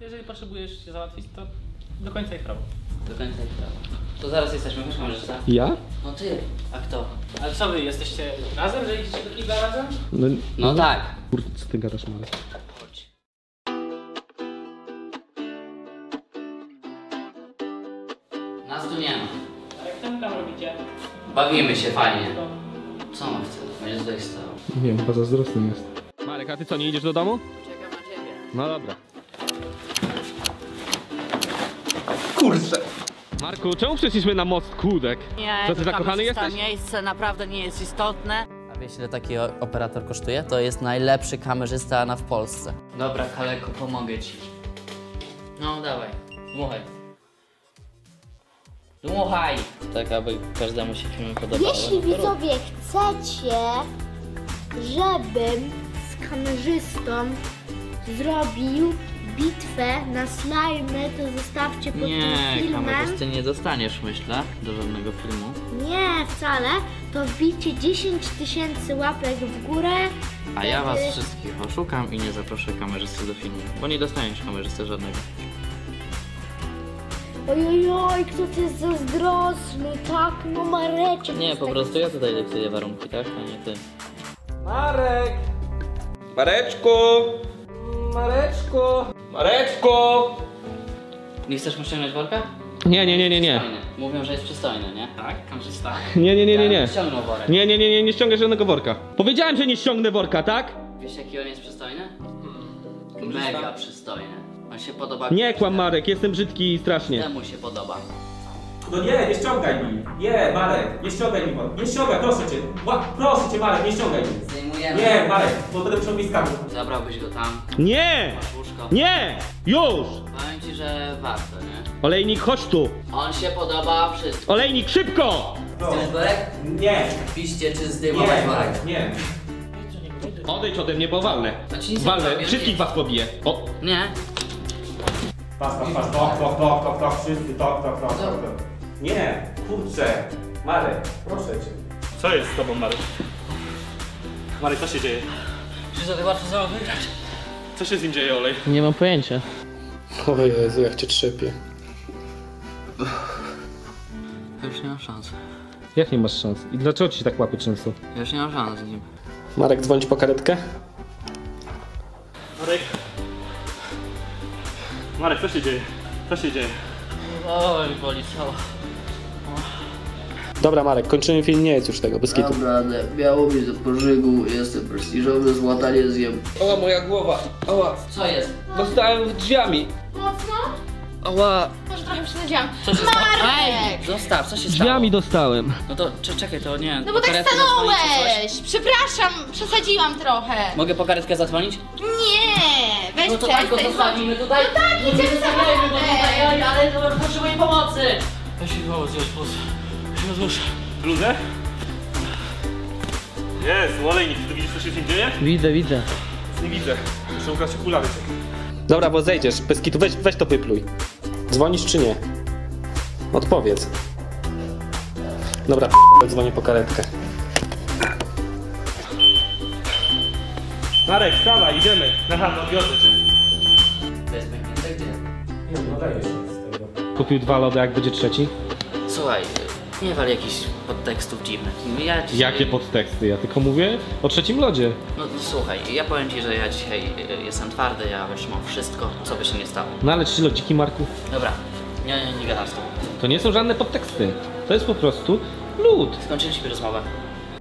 Jeżeli potrzebujesz się załatwić, to do końca i w prawo. Do końca i prawo. To zaraz jesteśmy, wiesz kamerzysta? Ja? No ty, a kto? Ale co wy, jesteście razem, że idziecie do kibla razem? No, No tak. Kurde, co ty gadasz, Marek? Chodź. Nas tu nie ma. A jak tam tam robicie? Bawimy się fajnie. Co on chce? Będzie tutaj stał. Nie wiem, chyba zazdrosny jest. Marek, a ty co, nie idziesz do domu? Czekam na ciebie. No dobra. Kurczę. Marku, czemu przyszliśmy na most Kłódek? Nie, Co, ty to zakochany jesteś? miejsce naprawdę nie jest istotne. A wiesz ile taki operator kosztuje? To jest najlepszy kamerzysta na w Polsce. Dobra, Kaleko, pomogę ci. No, dawaj. Dmuchaj. Dmuchaj! Tak, aby każdemu się film podobał. Jeśli widzowie chcecie, żebym z kamerzystą zrobił bitwę na slajmy, to zostawcie pod tym Nie, filmem. kamerzysty nie dostaniesz, myślę, do żadnego filmu. Nie, wcale. To wbijcie 10 tysięcy łapek w górę. A ja was wszystkich oszukam i nie zaproszę kamerzysty do filmu, bo nie dostaniesz kamerzysty żadnego. Ojojoj, kto to jest zazdrosny, tak? No Mareczek. Nie, po taki prostu ja tutaj dyktuję warunki, tak? A nie ty. Marek! Mareczku! Mareczku! Mareczku! Nie chcesz mu ściągnąć worka? Nie, nie, nie, nie, nie. Przystojny. Mówią, że jest przystojny, nie? Tak, kamerzysta. Nie, nie, nie, nie, Ja nie. Ściągnął worek. Nie, nie, nie, nie, nie ściągę żadnego worka. Powiedziałem, że nie ściągnę worka, tak? Wiesz jaki on jest przystojny? Mega przystojny. On się podoba. Nie kłam Marek, jestem brzydki i strasznie. Temu się podoba. No nie, nie ściągaj mi. Nie, Marek, nie ściągaj mi. Marek. Nie ściągaj, proszę cię. Ła, proszę cię, Marek, nie ściągaj mi. Zdejmujemy. Nie, Marek, bo będę musiał. Zabrałbyś go tam, Nie! masz łóżko. Nie! Już! Powiem ci, że warto, nie? Olejnik, chodź tu! On się podoba wszystko. Olejnik, szybko! Zdjąć worek? Nie, Piście czy nie, zdejmować worek? Marek, nie. Odejdź ode mnie, bo walnę. To ci nic nie Walnę, zrobię, wszystkich nie. was pobiję. O, Nie? Pas, pas, pas, tok, tok, tok, tok, tok, wszyscy, tok, tok, tok, tok. tok. Nie, kurczę. Marek, proszę cię. Co jest z tobą, Marek? Marek, co się dzieje? Czy to tak łatwo samo wygrać? Co się z nim dzieje, Olej? Nie mam pojęcia. o Jezu, jak cię trzepię. Ja już nie mam szans. Jak nie masz szans? I dlaczego ci się tak łapy często? Ja już nie mam szans z nim. Marek, dzwonić po karetkę? Marek. Marek, co się dzieje? Co się dzieje? Oj, boli cała. Dobra Marek, kończymy film, nie jest już tego, bez kitu. Naprawdę, miało być do pożygu, jestem prestiżowy, złota nie zjem. Ała, moja głowa, ała, Co jest? dostałem drzwiami. Mocno? Ała, Może trochę przesadziłam. Co się stało? Marek! Ej, zostaw, co się stało? drzwiami dostałem. No to cze- czekaj, to nie. No bo tak karetkę zadzwonić czy coś? stanąłeś! Przepraszam, przesadziłam trochę. Mogę po karetkę zadzwonić? Nie! Weź No to tak go przestań. zostawimy tutaj. No tak, idziemy nie pomocy. Weź mi pomoc, już pomoc. Już. Bluzę? Jest, Olejnik, ty widzisz, co się z nim dzieje? Widzę, widzę. Nie widzę. Muszę ubrać okulary. Dobra, bo zejdziesz, bez kitu, weź, weź to wypluj. Dzwonisz czy nie? Odpowiedz. Dobra, p***, dzwonię po karetkę. Marek, wstawaj, idziemy. Na chatę, odwiozę cię. Pęknięte gdzie? Nie, no dajesz się. Kupił dwa lody, jak będzie trzeci? Słuchaj, nie wal jakichś podtekstów dziwnych. Ja dzisiaj... Jakie podteksty? Ja tylko mówię o trzecim lodzie. No, no słuchaj, ja powiem ci, że ja dzisiaj y, jestem twardy, ja wytrzymam wszystko, co by się nie stało. No ale trzy lodziki, Marku, Dobra, nie, nie, nie gadam z tobą. to nie są żadne podteksty. To jest po prostu lód. Skończyliśmy rozmowę.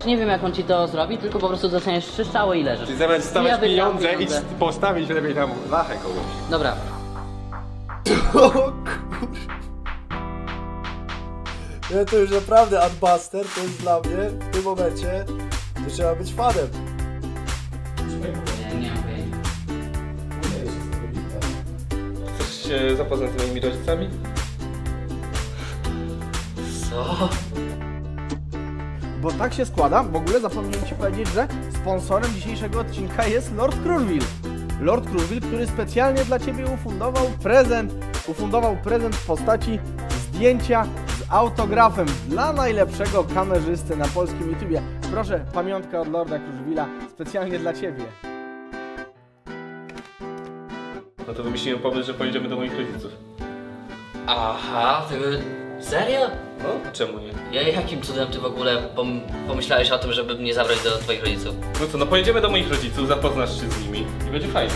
Nie wiem jak on ci to zrobi, tylko po prostu dostaniesz trzy strzały i leżysz. Czyli zamiast Ja stawiać wygram pieniądze, idź pieniądze. postawić lepiej tam lachę kogoś. Dobra, O kur... To już naprawdę Adbuster, to jest dla mnie w tym momencie, to trzeba być fanem. nie, nie mam pojęcia. Chcesz się zapoznać z moimi rodzicami? Co? Bo tak się składa, w ogóle zapomniałem Ci powiedzieć, że sponsorem dzisiejszego odcinka jest Lord Crurville. Lord Crurville, który specjalnie dla Ciebie ufundował prezent, ufundował prezent w postaci zdjęcia z autografem dla najlepszego kamerzysty na polskim YouTubie. Proszę, pamiątka od Lorda Crurville'a specjalnie dla Ciebie. no to wymyśliłem pomysł, że pojedziemy do moich rodziców. Aha, ty... Serio? No, czemu nie? Ja, jakim cudem ty w ogóle pom pomyślałeś o tym, żeby mnie zabrać do twoich rodziców? No co, no pojedziemy do moich rodziców, zapoznasz się z nimi i będzie fajnie.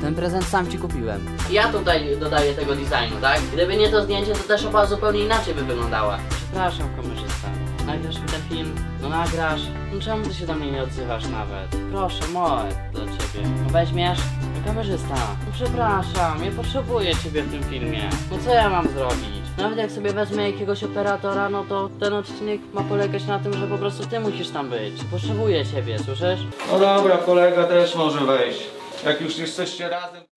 Ten prezent sam ci kupiłem. Ja tutaj dodaję tego designu, tak? Gdyby nie to zdjęcie, to ta szopa zupełnie inaczej by wyglądała. Przepraszam, kamerzysta. Nagrasz mi ten film? No nagrasz. No czemu ty się do mnie nie odzywasz nawet? Proszę, moje do ciebie. No weźmiesz? No kamerzysta. No przepraszam, ja potrzebuję ciebie w tym filmie. No co ja mam zrobić? Nawet jak sobie wezmę jakiegoś operatora, no to ten odcinek ma polegać na tym, że po prostu ty musisz tam być. Potrzebuję ciebie, słyszysz? No dobra, kolega też może wejść. Jak już jesteście razem.